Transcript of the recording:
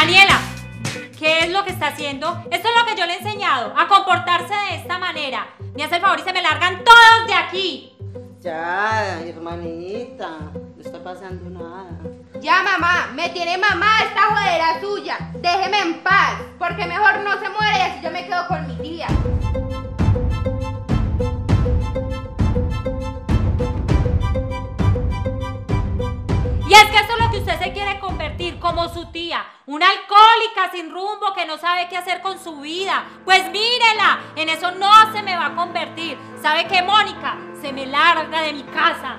Daniela, ¿qué es lo que está haciendo? Esto es lo que yo le he enseñado, a comportarse de esta manera. Me hace el favor y se me largan todos de aquí. Ya, hermanita, no está pasando nada. Ya, mamá, me tiene mamá esta jodera suya. Déjeme en paz, porque mejor no se muere y así yo me quedo con mi tía. Y es que eso es lo que usted se quiere convertir, como su tía, una alcohólica sin rumbo que no sabe qué hacer con su vida. Pues mírela, en eso no se me va a convertir. ¿Sabe qué, Mónica? Se me larga de mi casa.